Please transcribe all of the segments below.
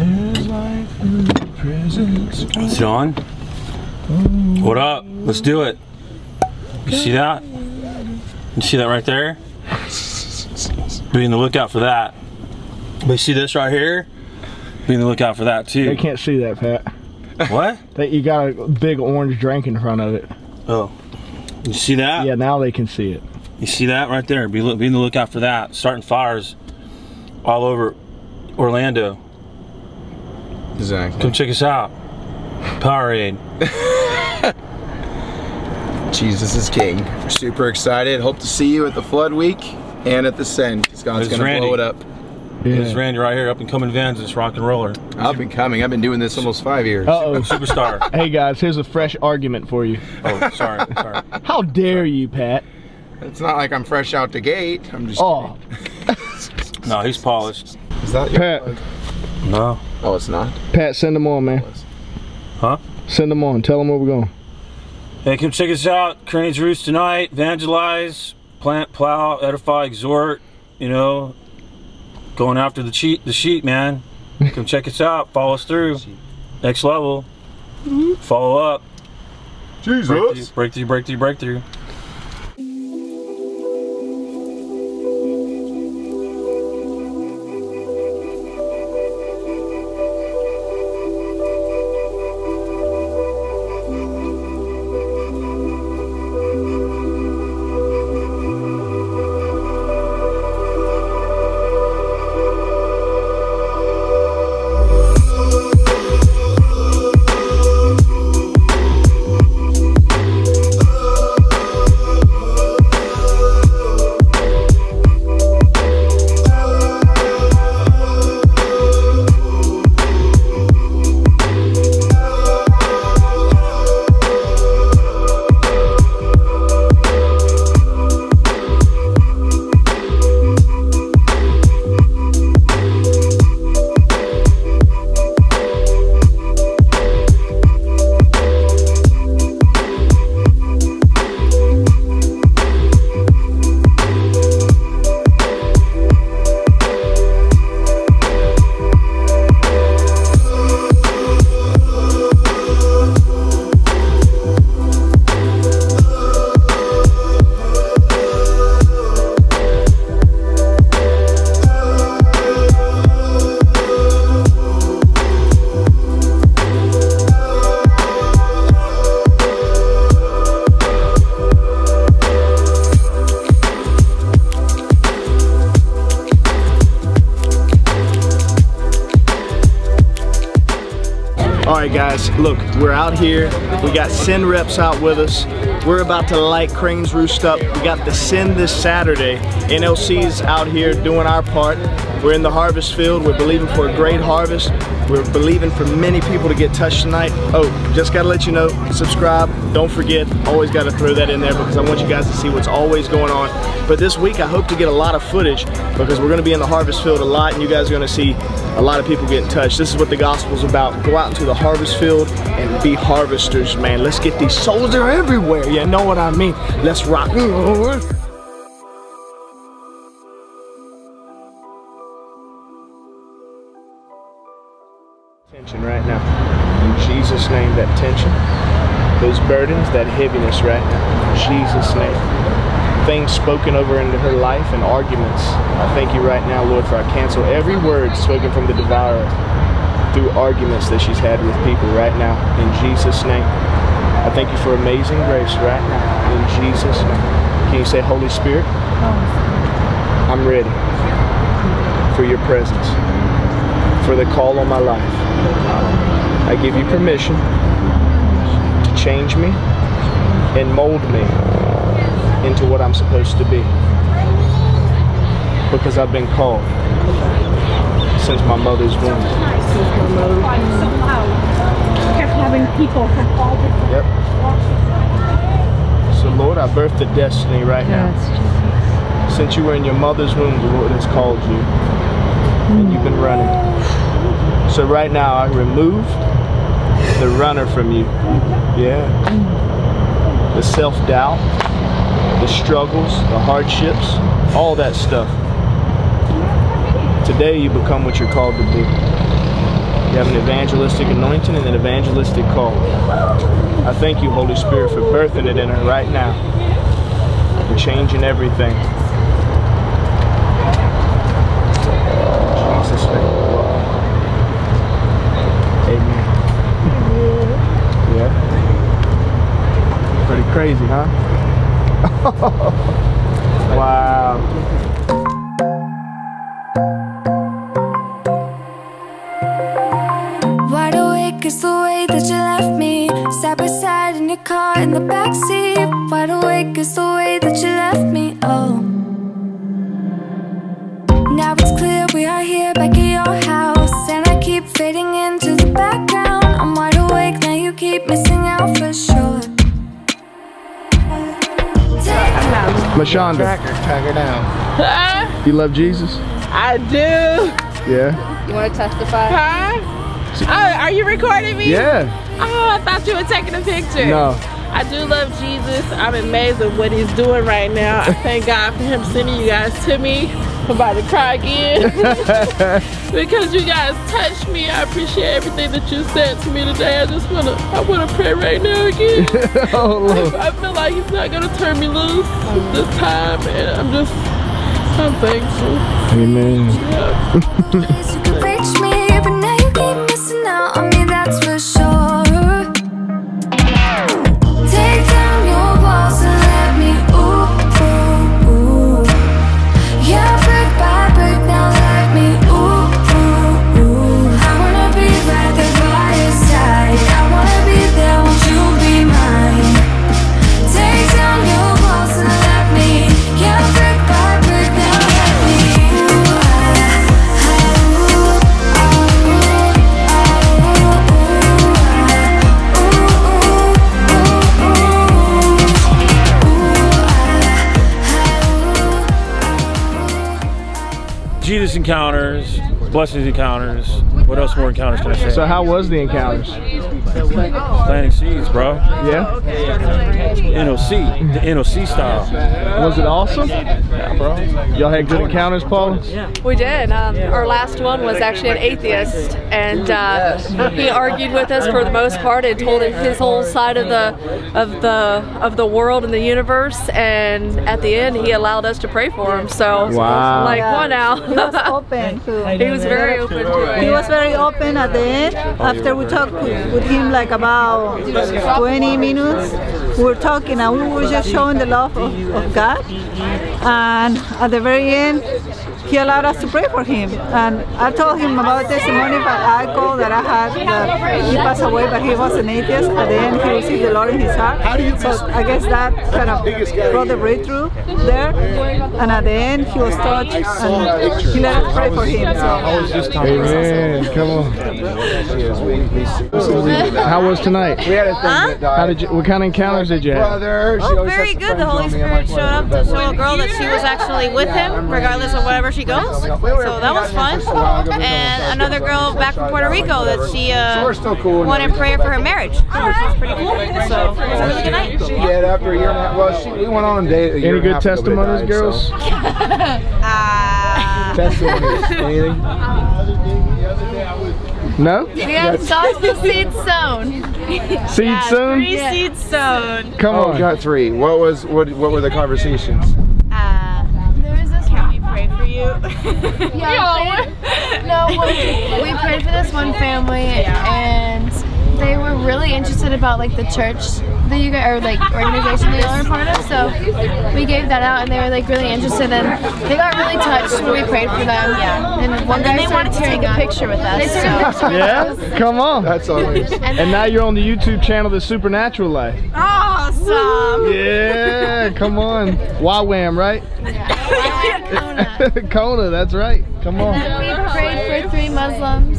There's life in the on. What up? Let's do it. You see that? You see that right there? Be on the lookout for that. But you see this right here? Be on the lookout for that too. They can't see that, Pat. What? That you got a big orange drink in front of it. Oh. You see that? Yeah, now they can see it. You see that right there? Be, be on the lookout for that. Starting fires all over Orlando. Exactly. Come check us out. Powerade. Jesus is King. We're super excited. Hope to see you at the Flood Week and at the Send. Because God's There's going to blow it up. This is Randy right here, up and coming Vans, this rock and roller. Up and coming. I've been doing this almost five years. Uh oh. Superstar. hey guys, here's a fresh argument for you. oh, sorry, sorry. How dare you, Pat? It's not like I'm fresh out the gate. I'm just. Oh, No, he's polished. Is that your Pat. plug? No. Oh, it's not. Pat, send them on, man. Oh, huh? Send them on. Tell them where we're going. Hey, come check us out. Crane's Roost tonight. Evangelize, plant, plow, edify, exhort. You know, going after the cheat, the sheep, man. Come check us out. Follow us through. Next level. Mm-hmm. Follow up. Breakthrough, Jesus. breakthrough, breakthrough, breakthrough. All right, guys, look, we're out here. We got Send reps out with us. We're about to light Crane's Roost up. We got the Send this Saturday. NLC's out here doing our part. We're in the harvest field. We're believing for a great harvest. We're believing for many people to get touched tonight. Oh, just gotta let you know, subscribe. Don't forget, always gotta throw that in there because I want you guys to see what's always going on. But this week, I hope to get a lot of footage because we're gonna be in the harvest field a lot and you guys are gonna see a lot of people getting touched. This is what the gospel's about. Go out into the harvest field and be harvesters, man. Let's get these souls. They're everywhere. You know what I mean? Let's rock. Tension right now. In Jesus' name, that tension, those burdens, that heaviness right now. In Jesus' name. Things spoken over into her life and arguments. I thank you right now, Lord, for I cancel every word spoken from the devourer through arguments that she's had with people right now. In Jesus' name. I thank you for amazing grace right now. In Jesus' name. Can you say, Holy Spirit, I'm ready for your presence, for the call on my life. I give you permission to change me and mold me into what I'm supposed to be. Because I've been called since my mother's womb. somehow kept having people from all different Yep. So Lord, I birthed a destiny right now. Since you were in your mother's womb, the Lord has called you. And you've been running. So right now I remove the runner from you. Yeah. The self-doubt, the struggles, the hardships, all that stuff. Today you become what you're called to be. You have an evangelistic anointing and an evangelistic call. I thank you, Holy Spirit, for birthing it in her right now and changing everything. Amen. Yeah. Pretty crazy, huh? wow. Lashonda, Track her down. you love Jesus? I do. Yeah. You want to testify? Huh? Oh, are you recording me? Yeah. Oh, I thought you were taking a picture. No. I do love Jesus. I'm amazed at what he's doing right now. I thank God for him sending you guys to me. I'm about to cry again. because you guys touched me. I appreciate everything that you said to me today. I just wanna I wanna pray right now again. oh Lord. I feel like he's not gonna turn me loose this time and I'm just I'm thankful. Amen. place encounters, blessings encounters. What else more encounters can I say? So how was the encounters? Planting seeds, bro. Yeah. Oh, NOC, the NOC style. Was it awesome? Yeah, bro. Y'all had good encounters, Paula? We did. Um, our last one was actually an atheist, and uh, he argued with us for the most part and told his whole side of the of the of the world and the universe. And at the end, he allowed us to pray for him. So, Wow. like one out. He was open too. he was very open to it. He was very open at the end. After we talked with with him like about 20 minutes, we were talking and we were just showing the love of, of God. And at the very end, he allowed us to pray for him. And I told him about testimony of I uncle that I had that he passed away, but he was an atheist. At the end, he received the Lord in his heart. So I guess that kind of brought the breakthrough there. And at the end, he was touched and he let us pray for him. So. Amen. Come on. How was tonight? We had a thing that died. How did you? What kind of encounters did you have? Brother, she Oh, very good. The Holy on me. I'm Spirit showed up to show a girl that she was actually with him, regardless of whatever she goes. So that was fun. And another girl back from Puerto Rico that she So uh, wanted prayer for her marriage, was pretty cool. So it was a really good night. She did after a year and a half. Well, she, we went on a date. A Any good half ago, but it testimonies, girls? so. Ah. Testimonies. Anything? No? We have sausage seeds sown. Seed soon? Three seeds sown. Come Oh, on. got three. What was what? What were the conversations? Uh, there was this. Can we pray Yeah. No, well, we prayed for this one family, and they were really interested about like the church that you guys or like organization that y'all are part of. So we gave that out, and they were like really interested, and they got really touched when we prayed for them. Yeah. And one And guy they wanted to take a picture with us. They took a so- picture with us. Yeah? Come on. That's always. And now you're on the YouTube channel, The Supernatural Life. Awesome. Yeah, come on. Wham, right? Kona. Kona, that's right. Come on. And we prayed for three Muslims.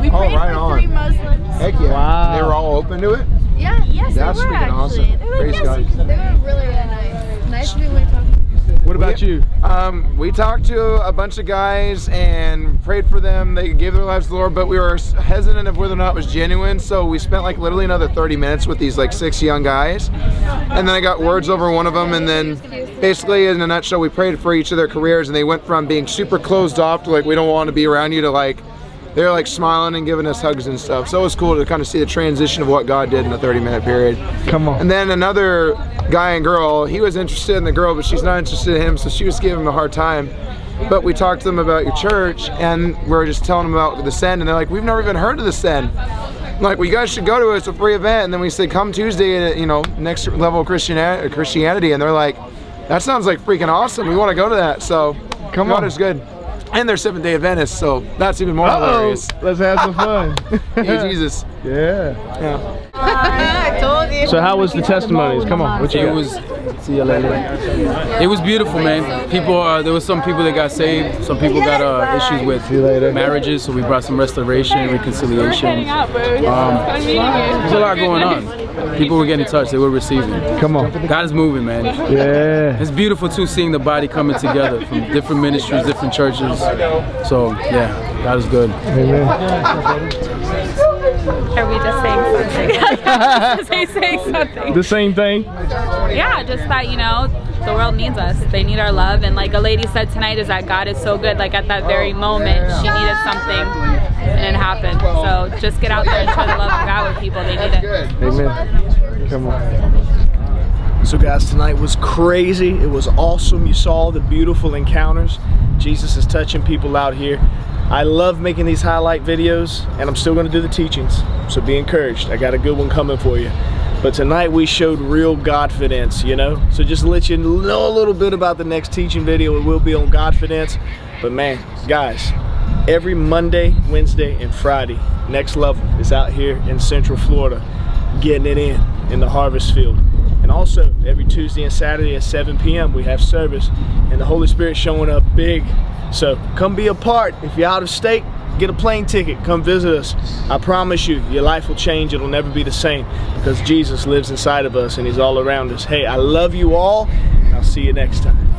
We Oh, right for on. three Muslims. Heck yeah. Wow. They were all open to it. Yeah. Yes, That's they were freaking actually. awesome. They were, Praise yes, God. They were really, really nice. Nice people we talked to. What about you? Um, we talked to a bunch of guys and prayed for them. They gave their lives to the Lord, but we were hesitant of whether or not it was genuine. So we spent like literally another 30 minutes with these like six young guys. And then I got words over one of them. And then basically, in a nutshell, we prayed for each of their careers. And they went from being super closed off to like, we don't want to be around you to like, they were like smiling and giving us hugs and stuff. So it was cool to kind of see the transition of what God did in a 30 minute period. Come on. And then another guy and girl, he was interested in the girl, but she's not interested in him, so she was giving him a hard time. But we talked to them about your church, and we are just telling them about the Send, and they're like, we've never even heard of the Send. Like, well, you guys should go to it. It's a free event. And then we said, come Tuesday, at, you know, next level of Christianity, Christianity. And they're like, that sounds like freaking awesome. We want to go to that. So, Come God on. is good. And they're Seventh Day Adventists, so that's even more Uh-oh. hilarious. Let's have some fun. hey, Jesus. Yeah. Yeah. I told you. So how was the testimonies? Come on. What you It was. See you later. It was beautiful, man. People. Uh, there was some people that got saved. Some people got uh, issues with marriages, so we brought some restoration, reconciliation. Um, there's a lot going on. People were getting touched. They were receiving. Come on. God is moving, man. Yeah. It's beautiful too, seeing the body coming together from different ministries, different churches. So yeah, God is good. Are we just saying something? say, say something. The same thing. Yeah, just that, you know, the world needs us. They need our love. And like a lady said tonight, is that God is so good. Like at that very moment, she needed something and it happened. So just get out there and share the love of God with people. They need it. Amen. Come on. So guys, tonight was crazy. It was awesome. You saw the beautiful encounters. Jesus is touching people out here. I love making these highlight videos and I'm still gonna do the teachings. So be encouraged. I got a good one coming for you. But tonight we showed real Godfidence, you know? So just to let you know a little bit about the next teaching video. It will be on Godfidence. But man, guys, every Monday, Wednesday, and Friday, Next Level is out here in Central Florida, getting it in, in the harvest field. And also, every Tuesday and Saturday at 7 p.m., we have service, and the Holy Spirit showing up big. So come be a part. If you're out of state, get a plane ticket, come visit us. I promise you, your life will change. It'll never be the same because Jesus lives inside of us and He's all around us. Hey, I love you all, and I'll see you next time.